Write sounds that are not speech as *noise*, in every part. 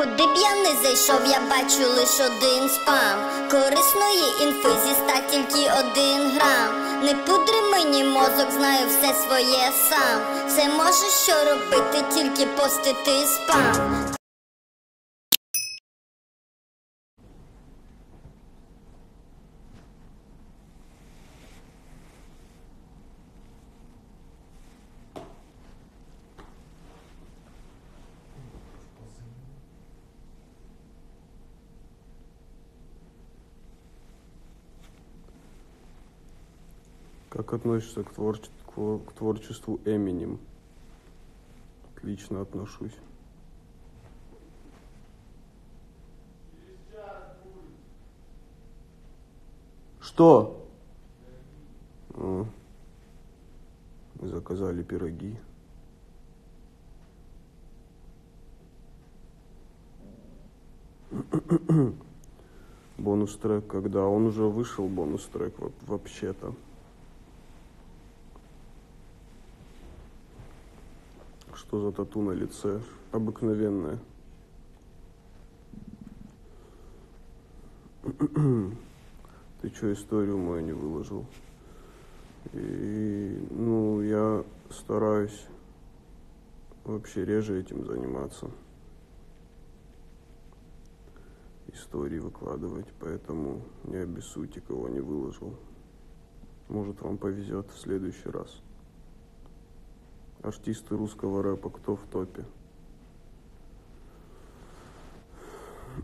Куди б я не зайшов, я бачу лиш один спам. Корисної інфи зі тільки один грам. Не пудри мені мозок, знаю все своє сам. Все можеш що робити, тільки постити спам. Как относишься к, творче- к творчеству Эминем? Отлично отношусь. Что? Мы заказали пироги. Бонус трек, когда он уже вышел, бонус трек во- вообще-то. Что за тату на лице? Обыкновенное. *clears throat* Ты что, историю мою не выложил? И, ну, я стараюсь вообще реже этим заниматься. Истории выкладывать, поэтому не обессудьте, кого не выложил. Может, вам повезет в следующий раз. Артисты русского рэпа, кто в топе?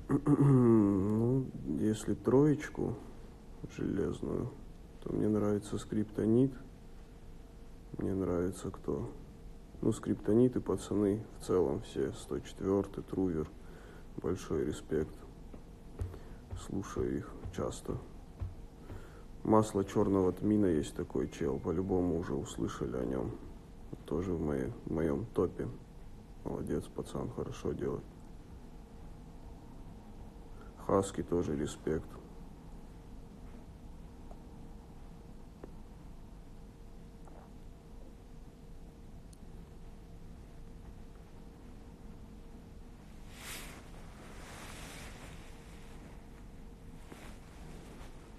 *clears throat* Ну, если троечку железную, то мне нравится скриптонит. Мне нравится кто? Ну, скриптонит и пацаны в целом все. 104 Трувер. Большой респект. Слушаю их часто. Масло черного тмина есть такой чел. По-любому уже услышали о нем. Тоже в, моей, в моем топе. Молодец, пацан, хорошо делает. Хаски тоже респект.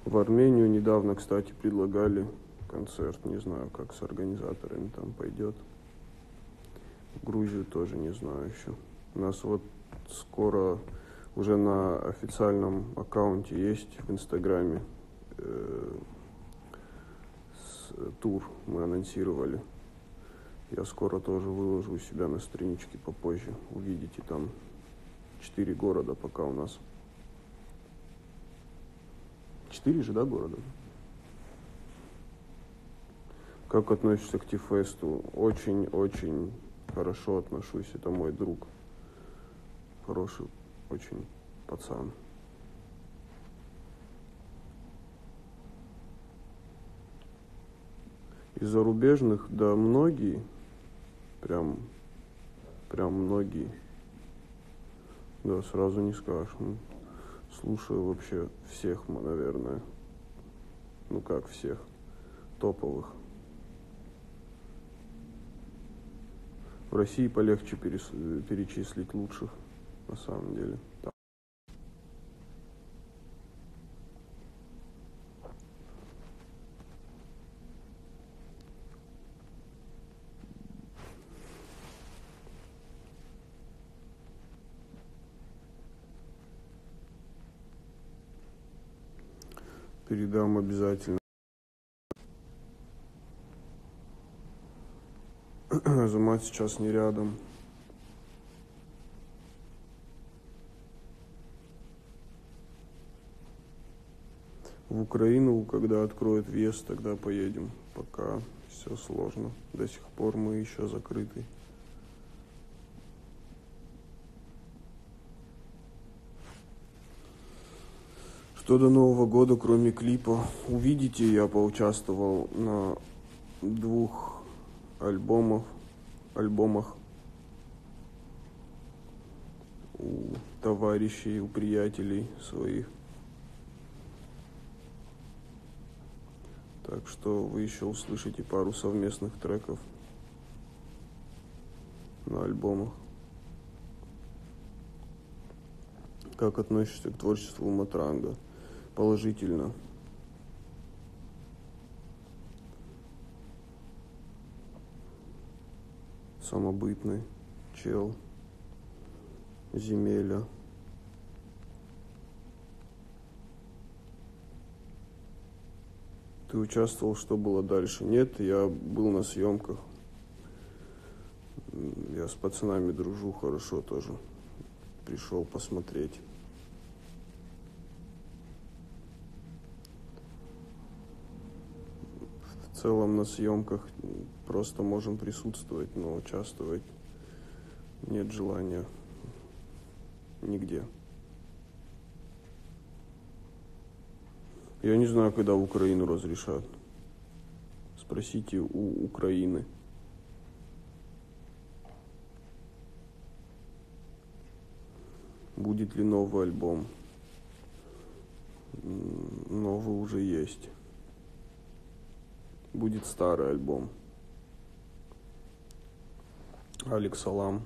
В Армению недавно, кстати, предлагали концерт. Не знаю, как с организаторами там пойдет. В Грузию тоже не знаю еще. У нас вот скоро уже на официальном аккаунте есть в Инстаграме э, тур мы анонсировали. Я скоро тоже выложу у себя на страничке попозже. Увидите там четыре города пока у нас. Четыре же, да, города? Как относишься к Тифесту? Очень-очень хорошо отношусь. Это мой друг. Хороший очень пацан. Из зарубежных, да, многие. Прям, прям многие. Да, сразу не скажешь. М. Слушаю вообще всех, наверное. Ну как всех. Топовых. В России полегче перес- перечислить лучших, на самом деле. Да. Передам обязательно. Азамат сейчас не рядом. В Украину, когда откроют въезд, тогда поедем. Пока все сложно. До сих пор мы еще закрыты. Что до Нового года, кроме клипа, увидите, я поучаствовал на двух альбомах, альбомах у товарищей, у приятелей своих. Так что вы еще услышите пару совместных треков на альбомах. Как относишься к творчеству Матранга? Положительно. Самобытный чел. Земеля. Ты участвовал, что было дальше? Нет, я был на съемках. Я с пацанами дружу хорошо тоже. Пришел посмотреть. В целом на съемках просто можем присутствовать, но участвовать нет желания нигде. Я не знаю, когда Украину разрешат. Спросите у Украины. Будет ли новый альбом? Новый уже есть. Будет старый альбом. Алекс Салам.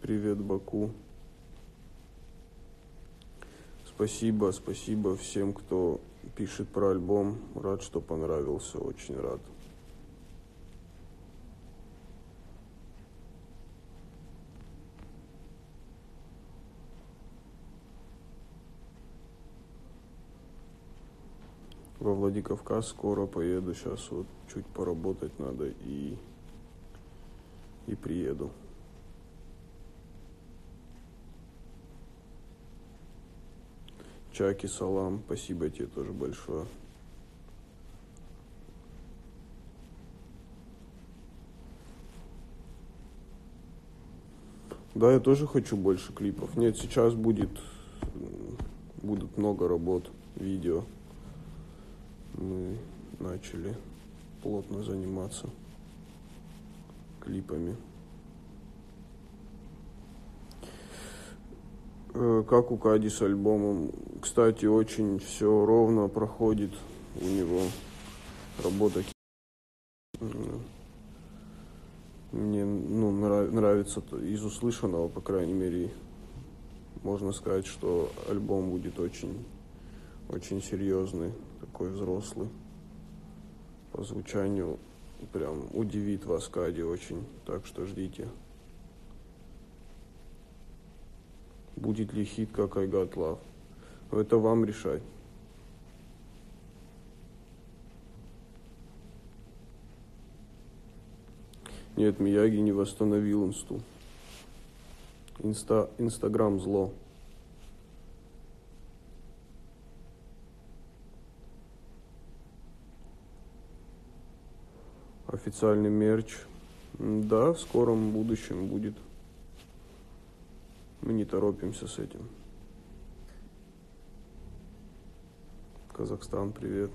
Привет, Баку. Спасибо, спасибо всем, кто пишет про альбом. Рад, что понравился, очень рад. Во Владикавказ скоро поеду, сейчас вот чуть поработать надо и, и приеду. Чаки, салам, спасибо тебе тоже большое. Да, я тоже хочу больше клипов. Нет, сейчас будет, будут много работ, видео. Мы начали плотно заниматься клипами. Э, как у Кади с альбомом. Кстати, очень все ровно проходит у него работа. Мне ну, нравится из услышанного, по крайней мере, можно сказать, что альбом будет очень, очень серьезный, такой взрослый. По звучанию прям удивит вас Кади очень, так что ждите. Будет ли хит, как I Got Love? Это вам решать. Нет, Мияги не восстановил инсту. Инста, Инстаграм зло. Официальный мерч. Да, в скором будущем будет. Мы не торопимся с этим. Казахстан, привет.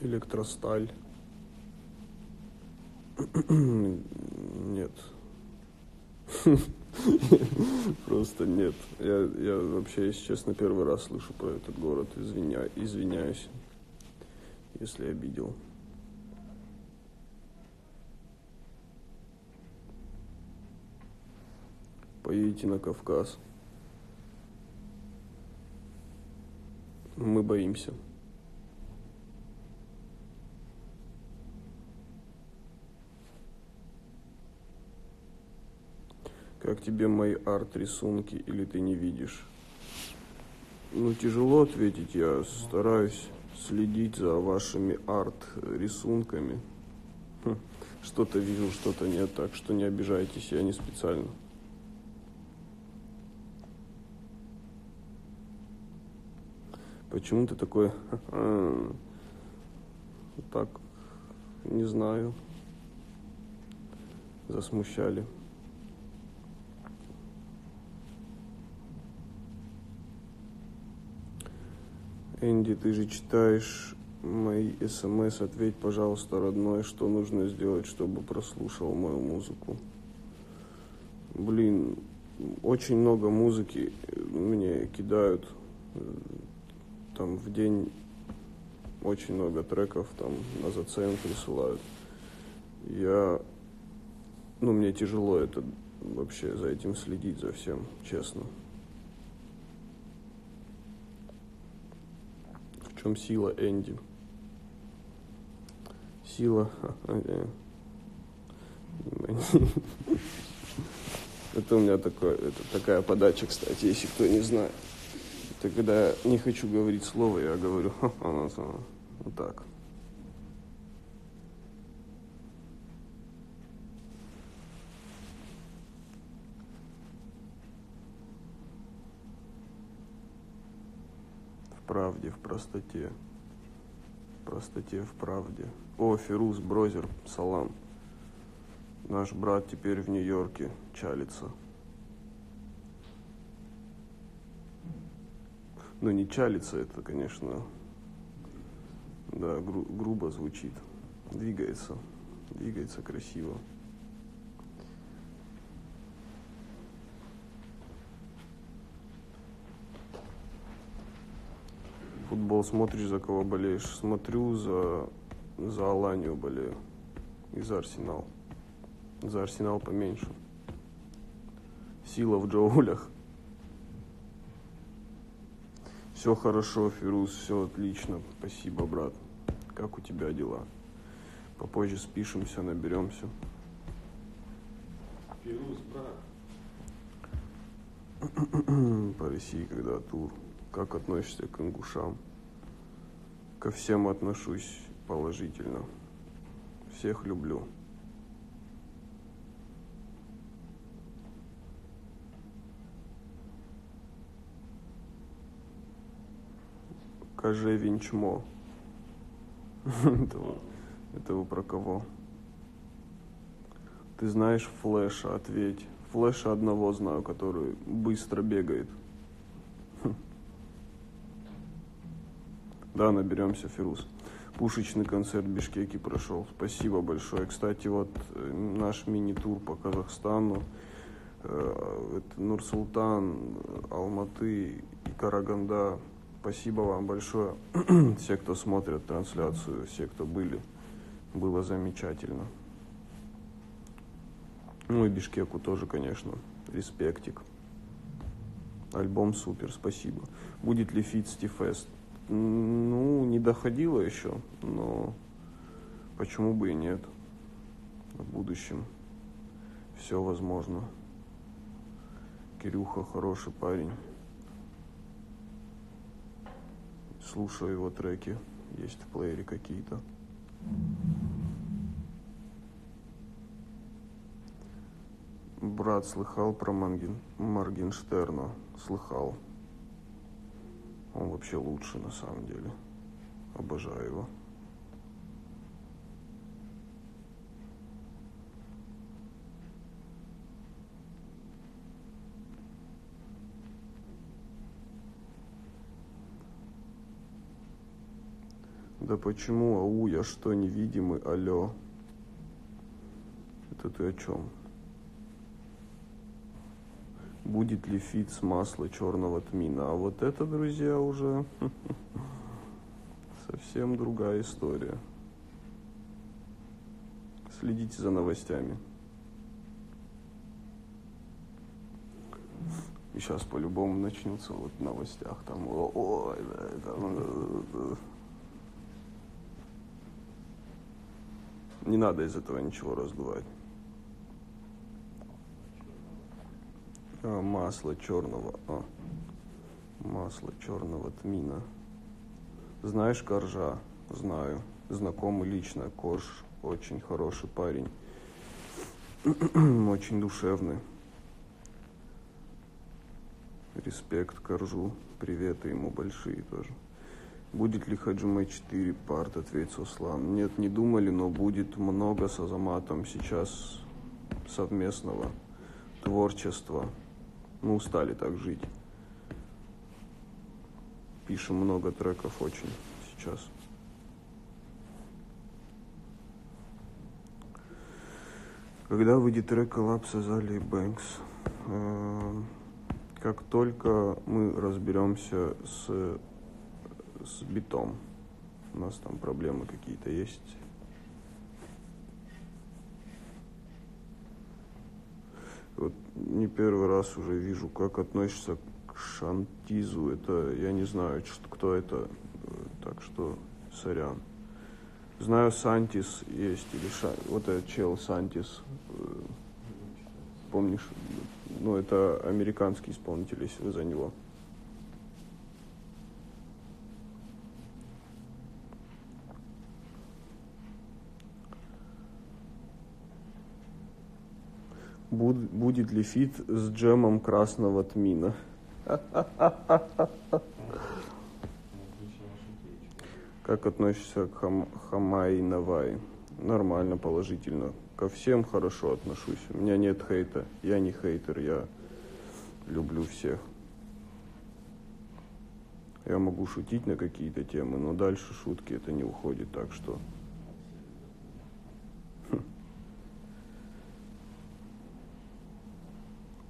Электросталь. *clears throat* Нет. *laughs* Просто нет. Я, я вообще, если честно, первый раз слышу про этот город. Извиня, извиняюсь, если обидел. Поедете на Кавказ. Мы боимся. Как тебе мои арт-рисунки или ты не видишь? Ну, тяжело ответить, я стараюсь следить за вашими арт-рисунками. Хм, что-то вижу, что-то нет, так что не обижайтесь, я не специально. Почему ты такой? *laughs* Так, не знаю. Засмущали. Энди, ты же читаешь мои смс. Ответь, пожалуйста, родной, что нужно сделать, чтобы прослушал мою музыку. Блин, очень много музыки мне кидают. Там в день очень много треков там на зацен присылают. Я, ну, мне тяжело это вообще за этим следить, за всем, честно. Чем сила Энди? Сила... *laughs* *laughs* Это у меня такое, это такая подача, кстати, если кто не знает. Это когда не хочу говорить слово, я говорю *laughs* вот так. В правде, в простоте. В простоте, в правде. О, Фирус, Брозер, салам. Наш брат теперь в Нью-Йорке чалится. Ну, не чалится, это, конечно, да, гру- грубо звучит. Двигается, двигается красиво. Футбол смотришь, за кого болеешь? Смотрю, за, за Аланию болею. И за Арсенал. За Арсенал поменьше. Сила в джоулях. Все хорошо, Фирус, все отлично. Спасибо, брат. Как у тебя дела? Попозже спишемся, наберемся. Фирус, брат. *clears throat* По России, когда тур. Как относишься к ингушам? Ко всем отношусь положительно. Всех люблю. Каже Винчмо. Это это вы про кого? Ты знаешь Флэша? Ответь. Флэша одного знаю, который быстро бегает. Да, наберемся, Фирус. Пушечный концерт в Бишкеке прошел. Спасибо большое. Кстати, вот э, наш мини-тур по Казахстану. э, Это Нур-Султан, Алматы и Караганда. Спасибо вам большое. *clears throat* все, кто смотрят трансляцию, все, кто были. Было замечательно. Ну и Бишкеку тоже, конечно. Респектик. Альбом супер, спасибо. Будет ли фит Стифест? Ну, не доходило еще, но почему бы и нет. В будущем все возможно. Кирюха хороший парень. Слушаю его треки, есть в плеере какие-то. Брат слыхал про Манген... Моргенштерна? Слыхал. Он вообще лучше на самом деле. Обожаю его. Да почему, ау, я что, невидимый, алло? Это ты о чем? Будет ли фит с масла черного тмина? А вот это, друзья, уже *laughs* совсем другая история. Следите за новостями. И сейчас по-любому начнутся вот в новостях там, ой, да, там, э, э. Не надо из этого ничего раздувать. А, масло черного. А. Масло черного тмина. Знаешь Коржа? Знаю. Знакомый лично. Корж очень хороший парень. *clears throat* очень душевный. Респект Коржу. Приветы ему большие тоже. Будет ли Хаджуме 4 парт, ответь Суслан. Нет, не думали, но будет много с Азаматом сейчас совместного творчества. Мы устали так жить. Пишем много треков очень сейчас. Когда выйдет трек коллапса Зали Бэнкс? Как только мы разберемся с, с битом. У нас там проблемы какие-то есть. Вот не первый раз уже вижу, как относишься к Шантизу. Это, я не знаю, что, кто это, так что сорян. Знаю, Сантис есть, или Ша... вот этот чел Сантис, помнишь? Ну, это американский исполнитель, если вы за него. Будет ли фит с джемом красного тмина? Как относишься к хам- Хамай Навай? Нормально, положительно. Ко всем хорошо отношусь. У меня нет хейта. Я не хейтер, я люблю всех. Я могу шутить на какие-то темы, но дальше шутки это не уходит, так что...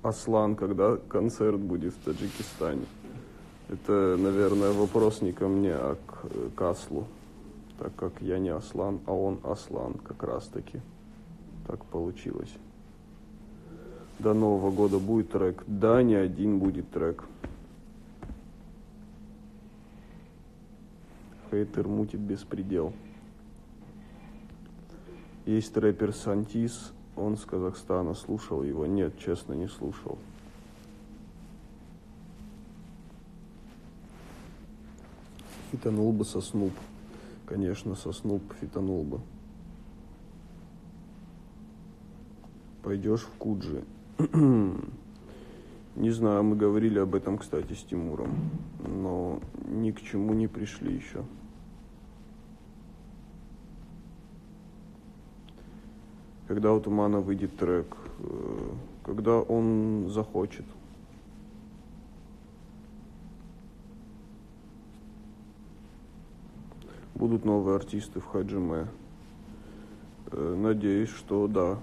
Аслан, когда концерт будет в Таджикистане? Это, наверное, вопрос не ко мне, а к, э, к Аслу. Так как я не Аслан, а он Аслан как раз таки. Так получилось. До Нового года будет трек. Да, не один будет трек. Хейтер мутит беспредел. Есть рэпер Сантис, он с Казахстана. Слушал его? Нет, честно, не слушал. Фитанул бы со. Конечно, со Снуп бы. Пойдешь в Куджи. *clears throat* Не знаю, мы говорили об этом, кстати, с Тимуром, но ни к чему не пришли еще. Когда у Тумана выйдет трек, э, когда он захочет. Будут новые артисты в Хаджиме. Э, Надеюсь, что да.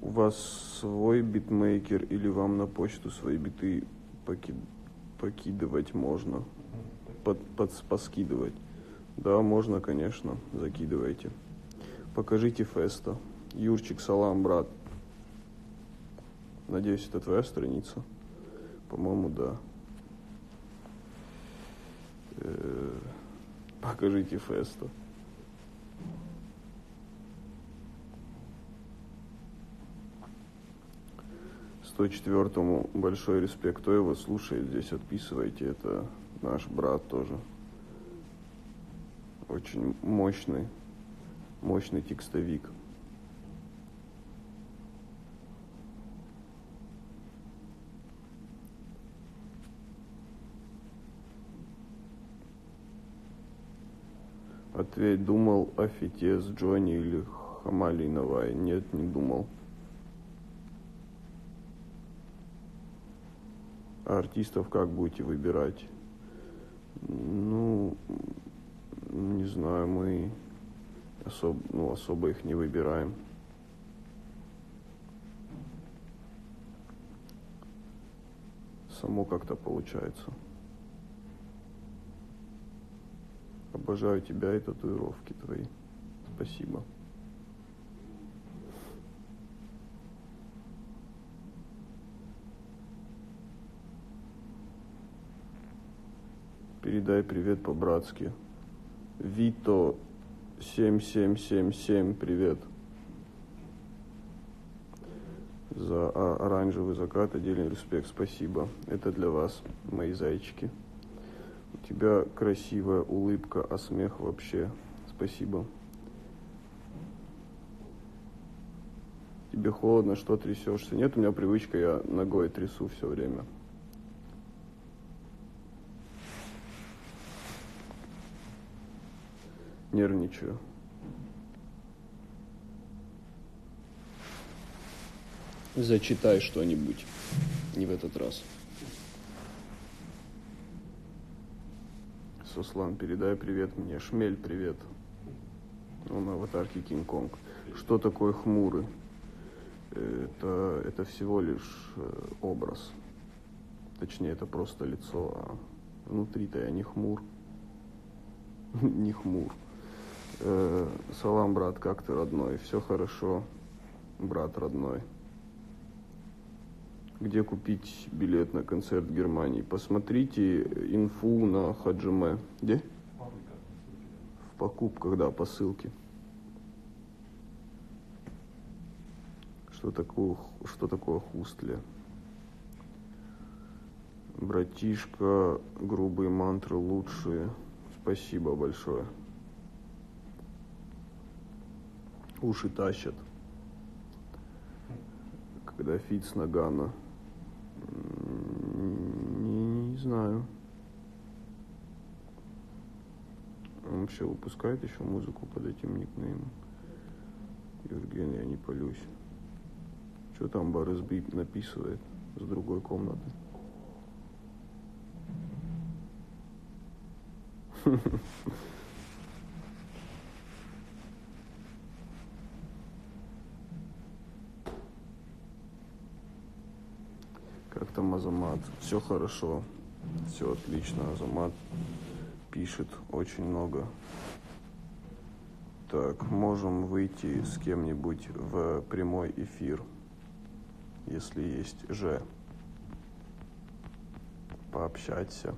У вас свой битмейкер или вам на почту свои биты поки- покидывать можно? Под, под- поскидывать? Да, можно, конечно, закидывайте. Покажите феста. Юрчик, салам, брат. Надеюсь, это твоя страница? По-моему, да. Э, Покажите феста. Сто четвертому большой респект. Кто его слушает, здесь отписывайте. Это наш брат тоже. Очень мощный, мощный текстовик. Ответь, думал о фите с Джонни или Хамали Навай? Нет, не думал. Артистов как будете выбирать? Ну, не знаю, мы особ, ну, особо их не выбираем. Само как-то получается. Обожаю тебя и татуировки твои. Спасибо. Передай привет по-братски. Вито 7777, привет. За оранжевый закат отдельный респект, спасибо. Это для вас, мои зайчики. У тебя красивая улыбка, а смех вообще. Спасибо. Тебе холодно, что трясешься? Нет, у меня привычка, я ногой трясу все время. Нервничаю. Зачитай что-нибудь. Не в этот раз. Суслан, передай привет мне. Шмель, привет. Он на аватарке Кинг-Конг. Что такое хмурый? Это, это всего лишь э, образ. Точнее, это просто лицо, а внутри-то я не хмур. *laughs* не хмур. Э, салам, брат, как ты, родной? Все хорошо, брат родной. Где купить билет на концерт в Германии? Посмотрите инфу на Хаджиме. Где? В покупках, да, по ссылке. Что такое, что такое хустля? Братишка, грубые мантры лучшие. Спасибо большое. Уши тащат. Когда фит с Нагана. Не, не знаю. Он вообще выпускает еще музыку под этим никнеймом. Евгений, я не полюсь. Что там Борис Бип написывает с другой комнаты? Как *laughs* там Азамат? Все хорошо. Все отлично. Азамат пишет очень много. Так, можем выйти с кем-нибудь в прямой эфир, если есть же. Пообщаться.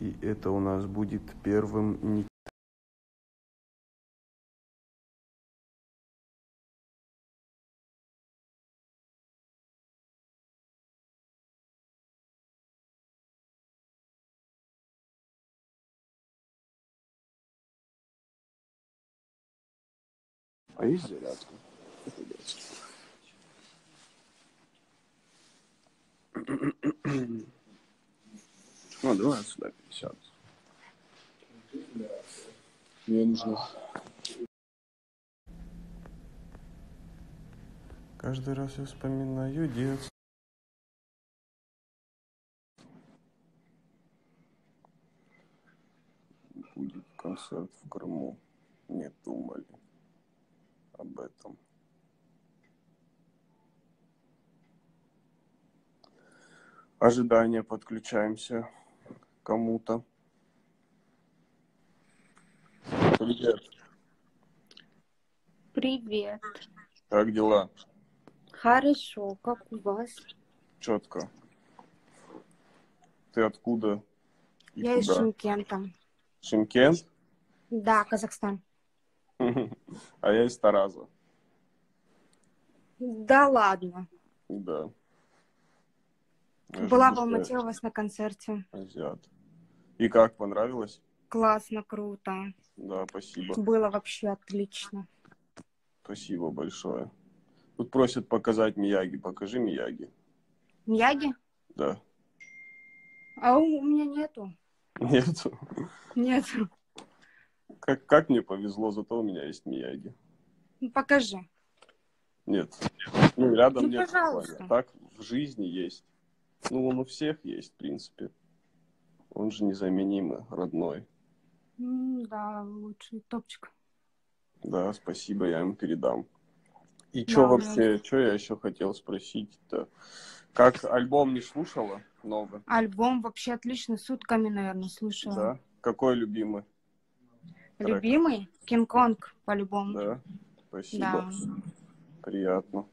И это у нас будет первым А есть зарядка? Ну, давай сюда 50. Мне нужно... Каждый раз я вспоминаю детство. Будет концерт в Крыму. Не думали об этом. Ожидание подключаемся кому-то. Привет. Привет. Как дела? Хорошо, как у вас? Четко. Ты откуда? и Я из куда? Шимкента. Шимкент? Да, Казахстан. *laughs* А я из Тараза. Да ладно. Да. Была Алмате у вас на концерте. Азиат. И как, понравилось? Классно, круто. Да, спасибо. Было вообще отлично. Спасибо большое. Тут просят показать Мияги. Покажи Мияги. Мияги? Да. А у у меня нету. Нет. *laughs* Нету. Как, как мне повезло, зато у меня есть Мияги. Ну, покажи. Нет. Ну, рядом Ну, нет. пожалуйста. Так в жизни есть. Ну, он у всех есть, в принципе. Он же незаменимый, родной. Да, лучший топчик. Да, спасибо, я ему передам. И Да, что да. вообще, что я еще хотел спросить-то? Как альбом не слушала новый? Альбом вообще отличный, сутками, наверное, слушала. Да? Какой любимый? Любимый? Кинг-Конг, по-любому. Да? Спасибо. Да. Приятно.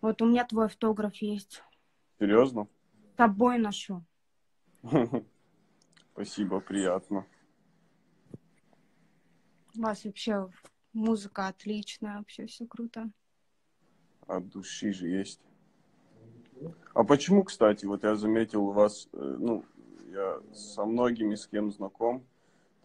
Вот у меня твой автограф есть. Серьезно? С тобой ношу. *laughs* Спасибо, приятно. У вас вообще музыка отличная, вообще все круто. От души же есть. А почему, кстати, вот я заметил у вас, э, ну, я со многими с кем знаком,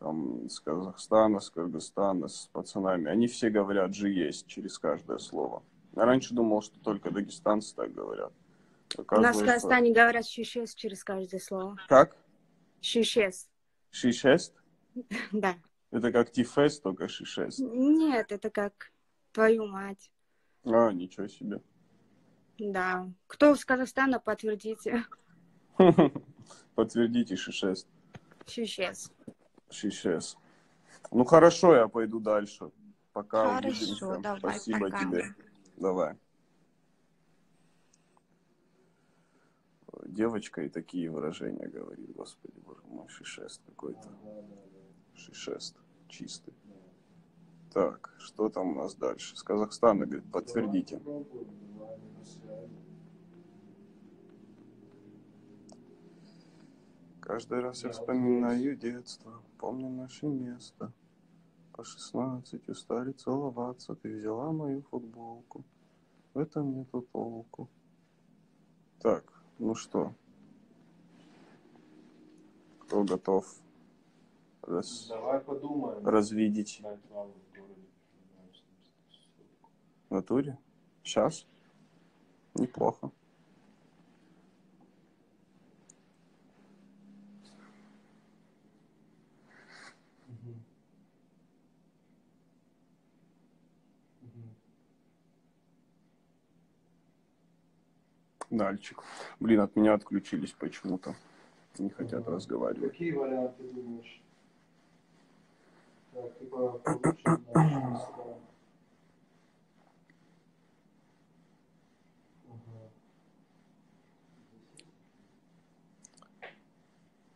там, с Казахстана, с Кыргызстана, с пацанами, они все говорят же есть через каждое слово. Я раньше думал, что только дагестанцы так говорят. У нас в Казахстане говорят щищес через каждое слово. Как? Щищес. Шишест? *laughs* Да. Это как тифест, только шишест. Нет, это как твою мать. А, ничего себе. Да. Кто из Казахстана, подтвердите. *laughs* Подтвердите, Шишест. Сейчас. Ну хорошо, я пойду дальше. Пока Хорошо, увидимся. давай, Спасибо пока. тебе. Давай. Девочка и такие выражения говорит, господи, боже мой, шишест какой-то. Шишест чистый. Так, что там у нас дальше? С Казахстана, говорит, подтвердите. Каждый раз я вспоминаю детство, помню наше место. По шестнадцать устали целоваться, ты взяла мою футболку. В этом нету толку. Так, ну что? Кто готов раз- Давай подумаем. развидеть в натуре? Сейчас? Неплохо. Дальчик. Блин, от меня отключились почему-то. Не хотят разговаривать. Какие варианты думаешь? Так, типа.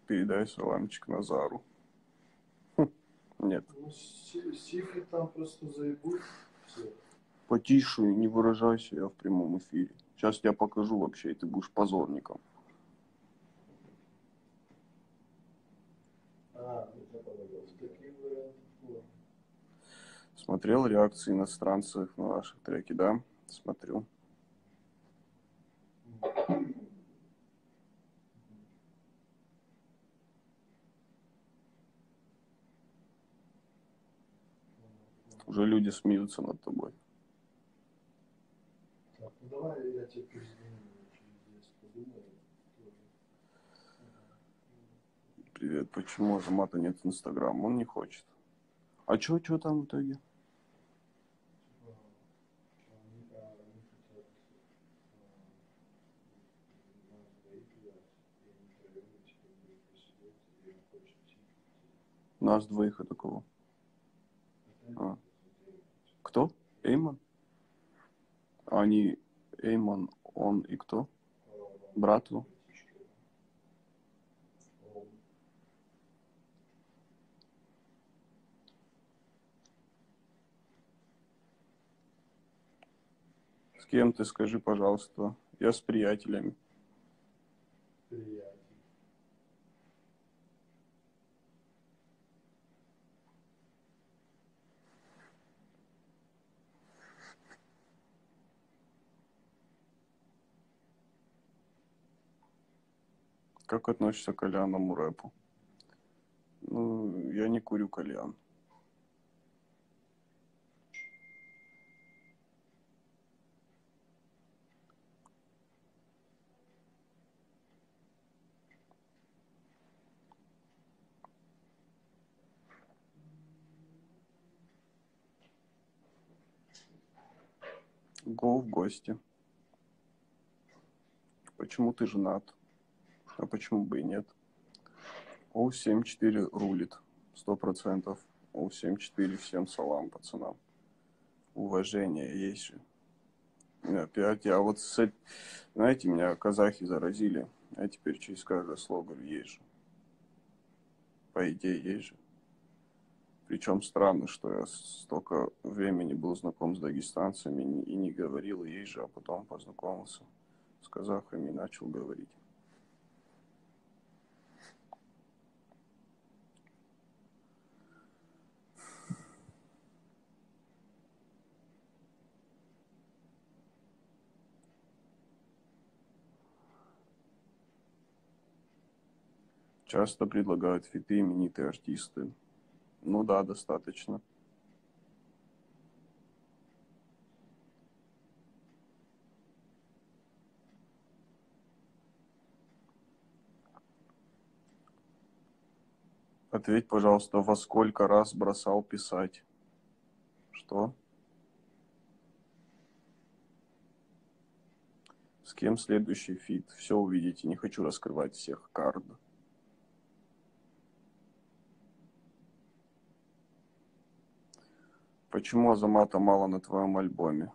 Передай саламчик Назару. Хм, Нет. Ну, си- сифры там просто заебут. Потише, не выражайся, я в прямом эфире. Сейчас я покажу вообще, и ты будешь позорником. А, вот. Смотрел реакции иностранцев на ваши треки, да? Смотрю. Уже люди смеются над тобой. Ну давай я тебе перезвоню через 10, подумаю. Привет, почему Азамата нет Инстаграма? Он не хочет. А чё, чё там в итоге? Нас двоих и такого. это А. Кто? Эймон? А Они Эймон, он и кто? Брату? С кем ты, скажи, пожалуйста. Я с приятелями. Приятель. Как относишься к кальянному рэпу? Ну, я не курю кальян. Го в гости. Почему ты женат? А почему бы и нет? Оу-74 рулит. Сто процентов. Оу-74 всем салам, пацанам. Уважение есть же. Опять я вот с... Знаете, меня казахи заразили. Я теперь через каждое слово говорю, есть же. По идее, есть же. Причем странно, что я столько времени был знаком с дагестанцами и не- говорил есть же, а потом познакомился с казахами и начал говорить. Часто предлагают фиты именитые артисты. Ну да, достаточно. Ответь, пожалуйста, во сколько раз бросал писать? Что? С кем следующий фит? Все увидите. Не хочу раскрывать всех карт. Почему Азамата мало на твоем альбоме?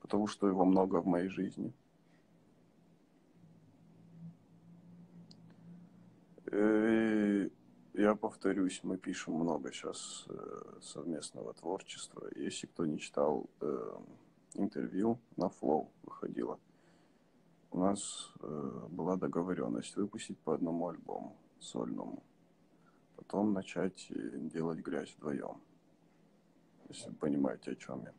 Потому что его много в моей жизни. Э, Я повторюсь, мы пишем много сейчас совместного творчества. Если кто не читал э, интервью на Flow выходило, у нас э, была договоренность выпустить по одному альбому сольному. Потом начать э, делать грязь вдвоем. Если понимаете, о чем я.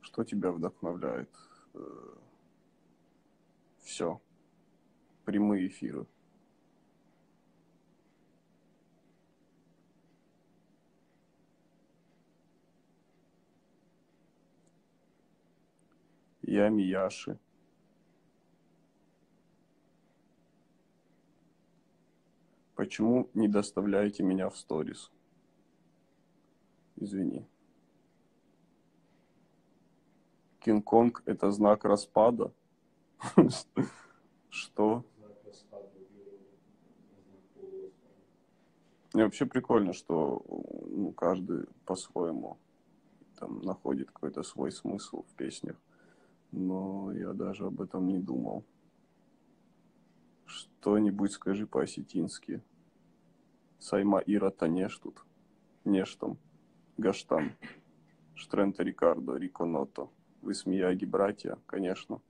Что тебя вдохновляет? Все. Прямые эфиры. Я Мияши. Почему не доставляете меня в сторис? Извини. Кинг-Конг – это знак распада? *laughs* Что? И вообще прикольно, что ну, каждый по-своему там находит какой-то свой смысл в песнях. Но я даже об этом не думал. Что-нибудь скажи по-осетински. Сайма Ира Танештут. Нештам. Гаштам. Штрента Рикардо. Риконото. Вы с Мияги братья, конечно.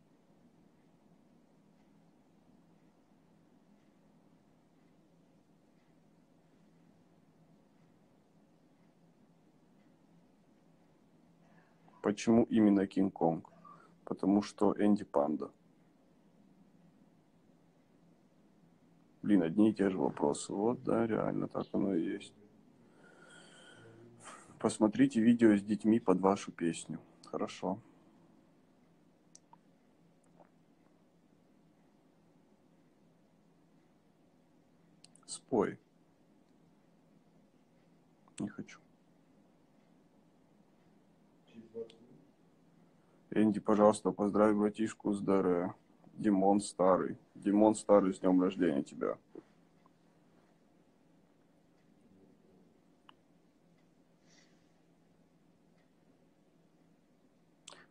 Почему именно Кинг-Конг? Потому что Энди Панда. Блин, одни и те же вопросы. Вот, да, реально, так оно и есть. Посмотрите видео с детьми под вашу песню. Хорошо. Спой. Не хочу. Через 20 минут. Энди, пожалуйста, поздравь братишку с ДР. Димон старый. Димон старый, с днем рождения тебя.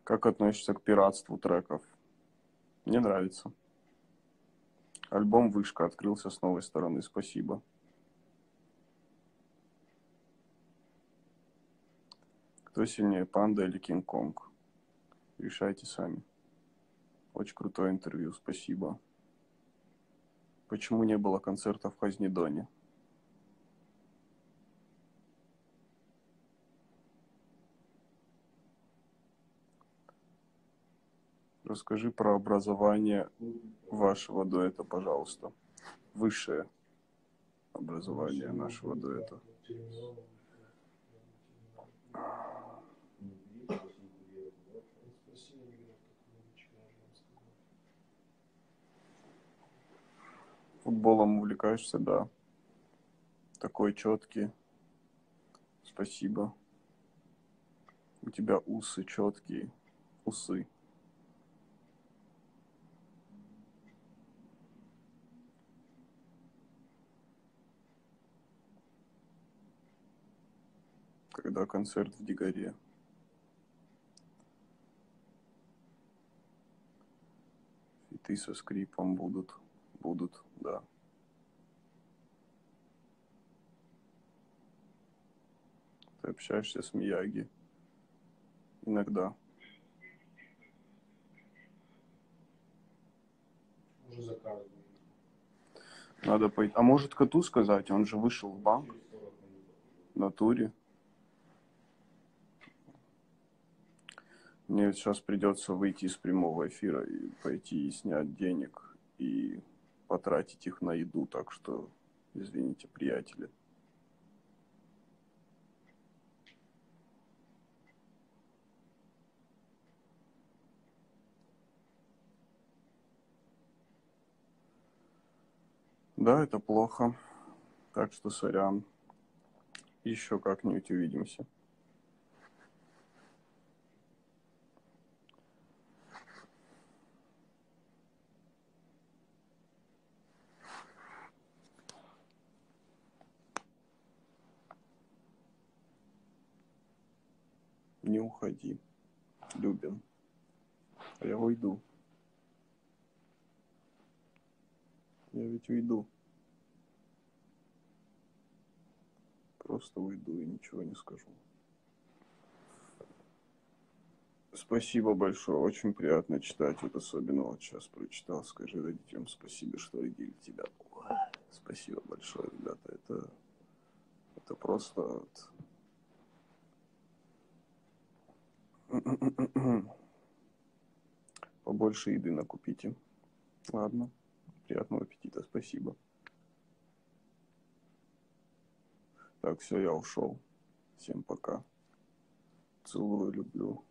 Как относишься к пиратству треков? Мне нравится. Альбом «Вышка» открылся с новой стороны. Спасибо. Кто сильнее, Панда или Кинг-Конг? Решайте сами. Очень крутое интервью, спасибо. Почему не было концерта в Хазнедоне? Расскажи про образование вашего дуэта, пожалуйста. Высшее образование нашего дуэта. Спроси у меня, как новичка женского. Футболом увлекаешься, да. Такой четкий. Спасибо. У тебя усы четкие. Усы. Когда концерт в Дигаре? Фиты со скрипом будут. Будут, да. Ты общаешься с Мияги? Иногда. Уже заказываю. Надо пойти. А может коту сказать? Он же вышел в банк Через 40 минут. в натуре. Мне сейчас придется выйти из прямого эфира и пойти и снять денег и потратить их на еду, так что извините, приятели. Да, это плохо. Так что сорян. Еще как-нибудь увидимся. Не уходи, Любин. Я уйду. Я ведь уйду. Просто уйду и ничего не скажу. Спасибо большое, очень приятно читать. Вот особенно вот сейчас прочитал. Скажи родителям спасибо, что родили тебя. Спасибо большое, ребята. Это, это просто вот... Побольше еды накупите. Ладно. Приятного аппетита, спасибо. Так, все, я ушел. Всем пока. Целую, люблю.